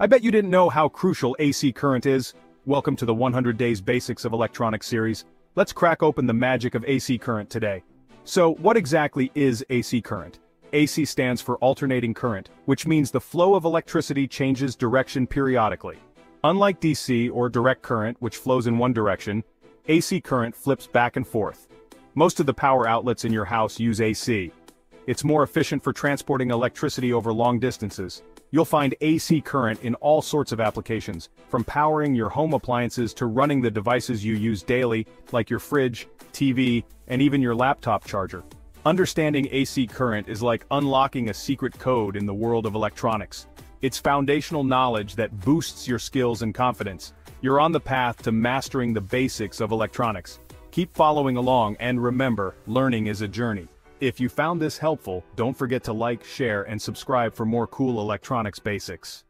I bet you didn't know how crucial AC current is. Welcome to the 100 Days Basics of Electronics series. Let's crack open the magic of AC current today. So, what exactly is AC current? AC stands for alternating current, which means the flow of electricity changes direction periodically. Unlike DC or direct current, which flows in one direction, AC current flips back and forth. Most of the power outlets in your house use AC. It's more efficient for transporting electricity over long distances, You'll find AC current in all sorts of applications, from powering your home appliances to running the devices you use daily, like your fridge, TV, and even your laptop charger. Understanding AC current is like unlocking a secret code in the world of electronics. It's foundational knowledge that boosts your skills and confidence. You're on the path to mastering the basics of electronics. Keep following along and remember, learning is a journey. If you found this helpful, don't forget to like, share, and subscribe for more cool electronics basics.